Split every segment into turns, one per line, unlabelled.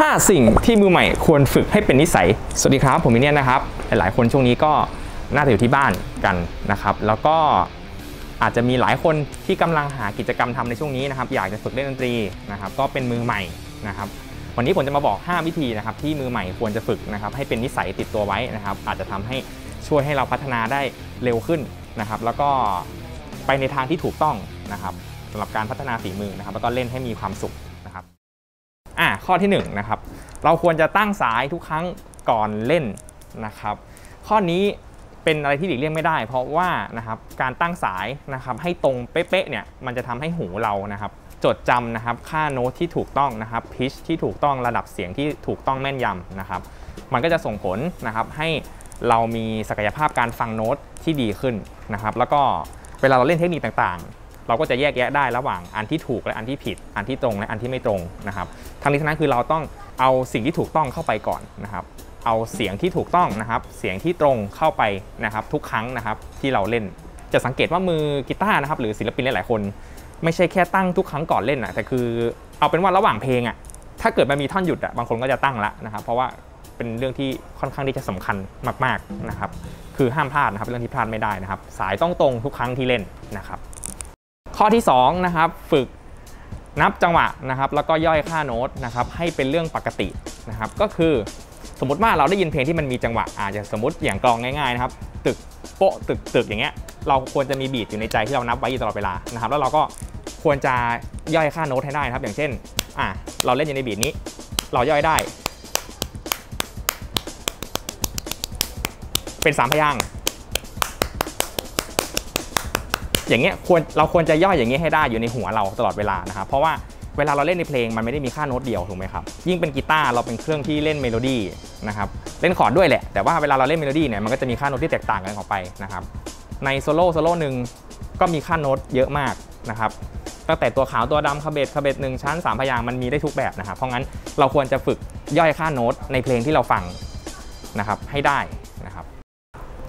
5 สิ่งที่มือใหม่ควรฝึกให้เป็นนิสัย สวัสดีครับ ผมมินเนี่ยนะครับ หลายๆ คนช่วงนี้ก็น่าจะอยู่ที่บ้านกันนะครับ แล้วก็อาจจะมีหลายคนที่กำลังหากิจกรรมทำในช่วงนี้นะครับ อยากจะฝึกเล่นดนตรีนะครับ ก็เป็นมือใหม่นะครับ วันนี้ผมจะมาบอก 5 วิธีนะครับที่มือใหม่ควรจะฝึกนะครับ ให้เป็นนิสัยติดตัวไว้นะครับ อาจจะทำให้ช่วยให้เราพัฒนาได้เร็วขึ้นนะครับ แล้วก็ไปในทางที่ถูกต้องนะครับสำหรับการพัฒนาฝีมือนะครับ แล้วก็เล่นให้มีความสุข ข้อที่1นงนะครับเราควรจะตั้งสายทุกครั้งก่อนเล่นนะครับ ข้อนี้เป็นอะไรที่หลีกเลี่ยงไม่ได้ เพราะว่านะครับการตั้งสายนะครับให้ตรงเป๊ะๆเนี่ยมันจะทำให้หูเรานะครับจดจำนะครับค่าโน้ตที่ถูกต้องนะครับพิชที่ถูกต้องระดับเสียงที่ถูกต้องแม่นยำนะครับ มันก็จะส่งผลนะครับให้เรามีศักยภาพการฟังโน้ตที่ดีขึ้นนะครับ แล้วก็เวลาเราเล่นเทคนิคต่าง เราก็จะแยกแยะได้ระหว่างอันที่ถูกและอันที่ผิด อันที่ตรงและอันที่ไม่ตรงนะครับทั้งนี้ทั้งนั้นคือเราต้องเอาสิ่งที่ถูกต้องเข้าไปก่อนนะครับ เอาเสียงที่ถูกต้องนะครับ เสียงที่ตรงเข้าไปนะครับ ทุกครั้งนะครับที่เราเล่น จะสังเกตว่ามือกีตาร์นะครับ หรือศิลปินหลายๆคน ไม่ใช่แค่ตั้งทุกครั้งก่อนเล่นนะแต่คือเอาเป็นว่าระหว่างเพลงอะถ้าเกิดมันมีท่อนหยุดอะบางคนก็จะตั้งละนะครับ เพราะว่าเป็นเรื่องที่ค่อนข้างที่จะสำคัญมาก ๆนะครับ คือห้ามพลาดนะครับเป็นเรื่องที่พลาดไม่ได้นะครับ สายต้องตรงทุกครั้งที่เล่นนะครับ ข้อที่2นะครับฝึกนับจังหวะนะครับแล้วก็ย่อยค่าโน้ตนะครับให้เป็นเรื่องปกตินะครับก็คือสมมติว่าเราได้ยินเพลงที่มันมีจังหวะอาจจะสมมติอย่างกลองง่ายๆนะครับตึกโปะตึกตึกอย่างเงี้ยเราควรจะมีบีทอยู่ในใจที่เรานับไว้อยู่ตลอดเวลานะครับแล้วเราก็ควรจะย่อยค่าโน้ตให้ได้นะครับ อย่างเช่นอะเราเล่นอยู่ใน beat นี้ เราย่อยได้ เป็นสามพยางค์ อย่างเงี้ยควรเราควรจะย่อยอย่างเงี้ยให้ได้อยู่ในหัวเราตลอดเวลานะครับเพราะว่าเวลาเราเล่นในเพลงมันไม่ได้มีค่าโน้ตเดียวถูกไหมครับยิ่งเป็นกีตาร์เราเป็นเครื่องที่เล่นเมโลดี้นะครับเล่นคอร์ดด้วยแหละ แต่ว่าเวลาเราเล่นเมโลดี้เนี่ยมันก็จะมีค่าโน้ตที่แตกต่างกันออกไปนะครับในโซโล่โซโล่หนึ่งก็มีค่าโน้ตเยอะมากนะครับตั้งแต่ตัวขาวตัวดำเขบ็ตเขบ็ตหนึ่งชั้นสามพยางค์มันมีได้ทุกแบบนะครับเพราะงั้นเราควรจะฝึกย่อยค่าโน้ตในเพลงที่เราฟังนะครับให้ได้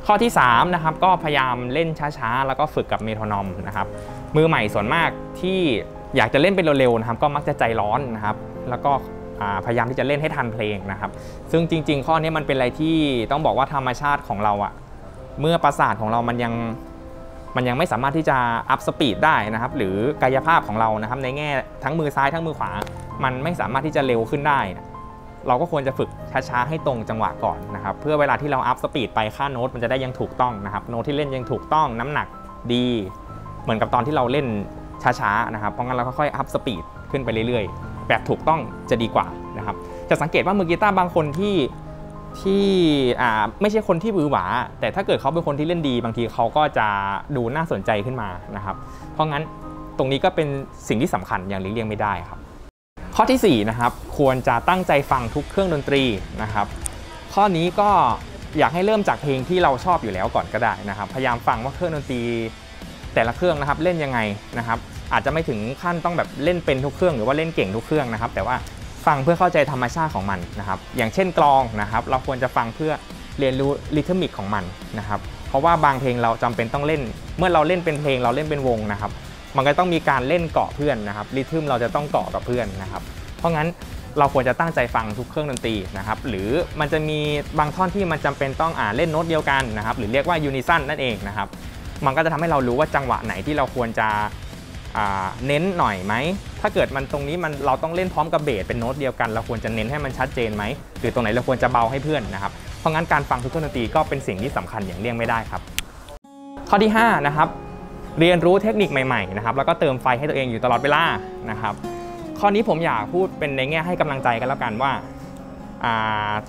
ข้อที่3นะครับก็พยายามเล่นช้าๆ แล้วก็ฝึกกับ metronome นะครับมือใหม่ส่วนมากที่อยากจะเล่นเป็นเร็วๆนะครับก็มักจะใจร้อนนะครับแล้วก็พยายามที่จะเล่นให้ทันเพลงนะครับ ซึ่งจริง ๆ ข้อนี้มันเป็นอะไรที่ต้องบอกว่าธรรมชาติของเราอะเมื่อประสาทของเรามันยังมันยังไม่สามารถที่จะ up speed ได้นะครับ หรือกายภาพของเรานะครับในแง่ทั้งมือซ้ายทั้งมือขวา มันไม่สามารถที่จะเร็วขึ้นได้ เราก็ควรจะฝึกช้าๆให้ตรงจังหวะก่อนนะครับเพื่อเวลาที่เรา up speed ไปค่าโน้ตมันจะได้ยังถูกต้องนะครับโน้ตที่เล่นยังถูกต้องน้ำหนักดี เหมือนกับตอนที่เราเล่นช้าๆนะครับเพราะงั้นเราค่อยๆ up speed ขึ้นไปเรื่อยๆ แบบถูกต้องจะดีกว่านะครับจะสังเกตว่ามือกีตาร์บางคนที่ที่อ่าไม่ใช่คนที่บือหวา แต่ถ้าเกิดเขาเป็นคนที่เล่นดี บางทีเขาก็จะดูน่าสนใจขึ้นมานะครับเพราะงั้นตรงนี้ก็เป็นสิ่งที่สำคัญอย่างหลีกเลี่ยงไม่ได้ครับ ข้อที่4นะครับควรจะตั้งใจฟังทุกเครื่องดนตรีนะครับ ข้อนี้ก็อยากให้เริ่มจากเพลงที่เราชอบอยู่แล้วก่อนก็ได้นะครับ พยายามฟังว่าเครื่องดนตรี แต่ละเครื่องนะครับเล่นยังไงนะครับ อาจจะไม่ถึงขั้นต้องแบบเล่นเป็นทุกเครื่องหรือว่าเล่นเก่งทุกเครื่องนะครับ แต่ว่าฟังเพื่อเข้าใจธรรมชาติของมันนะครับ อย่างเช่นกลองนะครับ เราควรจะฟังเพื่อเรียนรู้ rhythmic ของมันนะครับ เพราะว่าบางเพลงเราจำเป็นต้องเล่น เมื่อเราเล่นเป็นเพลงเราเล่นเป็นวงนะครับ มันก็ต้องมีการเล่นเกาะเพื่อนนะครับ rhythm เราจะต้องเกาะกับเพื่อนนะครับ เพราะงั้นเราควรจะตั้งใจฟังทุกเครื่องดนตรีนะครับ หรือมันจะมีบางท่อนที่มันจำเป็นต้องอ่าเล่นโน้ตเดียวกันนะครับ หรือเรียกว่า unison นั่นเองนะครับ มันก็จะทำให้เรารู้ว่าจังหวะไหนที่เราควรจะเน้นหน่อยไหม ถ้าเกิดมันตรงนี้มันเราต้องเล่นพร้อมกับเบสเป็นโน้ตเดียวกัน เราควรจะเน้นให้มันชัดเจนไหม หรือตรงไหนเราควรจะเบาให้เพื่อนนะครับ เพราะงั้นการฟังทุกเครื่องดนตรีก็เป็นสิ่งที่สำคัญอย่างเลี่ยงไม่ได้ครับ ข้อที่5นะครับ เรียนรู้เทคนิคใหม่ๆนะครับแล้วก็เติมไฟให้ตัวเองอยู่ตลอดเวลานะครับข้อนี้ผมอยากพูดเป็นในแง่ให้กำลังใจกันแล้วกันว่า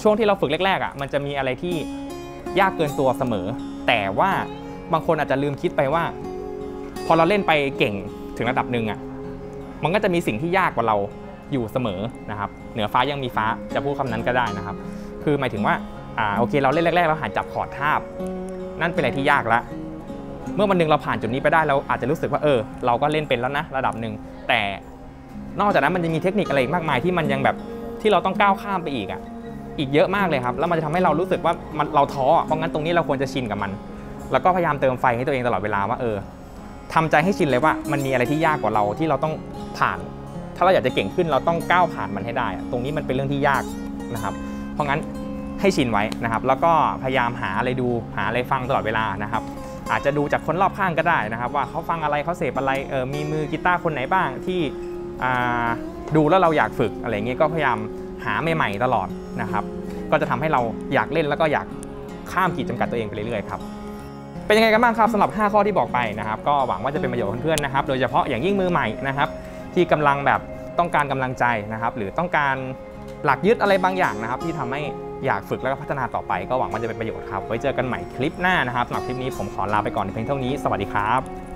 ช่วงที่เราฝึกแรกๆอะมันจะมีอะไรที่ยากเกินตัวเสมอ แต่ว่าบางคนอาจจะลืมคิดไปว่า พอเราเล่นไปเก่งถึงระดับหนึ่งอะมันก็จะมีสิ่งที่ยากกว่าเราอยู่เสมอนะครับเหนือฟ้ายังมีฟ้าจะพูดคำนั้นก็ได้นะครับ คือหมายถึงว่าอ่าโอเค เราเล่นแรกๆเราหาจับคอร์ดทาบ นั่นเป็นอะไรที่ยากละ เมื่อวันหนึ่งเราผ่านจุดนี้ไปได้เราอาจจะรู้สึกว่าเออ เราก็เล่นเป็นแล้วนะระดับหนึ่งแต่นอกจากนั้นมันจะมีเทคนิคอะไรมากมายที่มันยังแบบที่เราต้องก้าวข้ามไปอีกอะอีกเยอะมากเลยครับ แล้วมันจะทำให้เรารู้สึกว่ามันเราท้อเพราะงั้นตรงนี้เราควรจะชินกับมัน แล้วก็พยายามเติมไฟให้ตัวเองตลอดเวลาว่าเออทำใจให้ชินเลยว่ามันมีอะไรที่ยากกว่าเราที่เราต้องผ่านทาเราอยากจะเก่งขึ้นเราต้องก้าวผ่านมันให้ได้ ตรงนี้มันเป็นเรื่องที่ยากนะครับ เพราะงั้นให้ชินไว้นะครับ แล้วก็พยายามหาอะไรดูหาอะไรฟังตลอดเวลานะครับ อาจจะดูจากคนรอบข้างก็ได้นะครับ ว่าเขาฟังอะไรเขาเสพอะไรเออมีมือกีตาร์คนไหนบ้างที่ดูแล้วเราอยากฝึกอะไรเงี้ยก็พยายามหาใหม่ๆตลอดนะครับ ก็จะทำให้เราอยากเล่นแล้วก็อยากข้ามขีดจำกัดตัวเองไปเรื่อยๆครับเป็นยังไงกันบ้างครับสำหรับ 5 ข้อที่บอกไปนะครับ ก็หวังว่าจะเป็นประโยชน์เพื่อนๆนะครับ โดยเฉพาะอย่างยิ่งมือใหม่นะครับ ที่กำลังแบบต้องการกำลังใจนะครับ หรือต้องการหลักยึดอะไรบางอย่างนะครับ ที่ทำให้ อยากฝึกแล้วก็พัฒนาต่อไปก็หวังว่าจะเป็นประโยชน์ครับ ไว้เจอกันใหม่คลิปหน้านะครับสำหรับคลิปนี้ผมขอลาไปก่อนเพียงเท่านี้ สวัสดีครับ